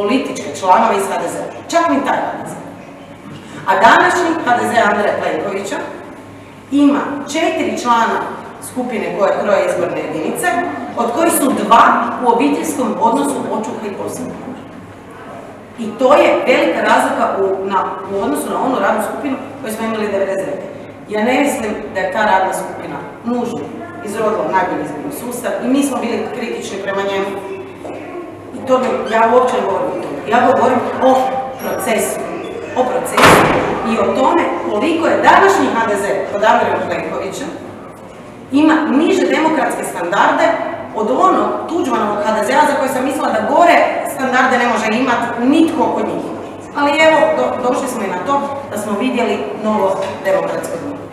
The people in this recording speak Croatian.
političke članove iz HDZ, čak ni taj HDZ. A današnji HDZ Andreja Plenkovića ima četiri člana skupine koje kroje izborne jedinice, od kojih su dva u obiteljskom odnosu očuha i posebno. I to je velika razlika u, na, u odnosu na onu radnu skupinu koju smo imali 99. Ja ne mislim da je ta radna skupina nužno izrodila najbolji izborni sustav i mi smo bili kritični prema njemu. To ja uopće ne govorim o tome. Ja govorim o procesu. O procesu i o tome koliko je današnji HDZ pod Andrejom Plenkovićem ima niže demokratske standarde od onog Tuđmanovog HDZ-a za koje sam mislila da gore standarde ne može imati nitko kod njih. Ali evo, do, došli smo i na to da smo vidjeli novo demokratsko dno.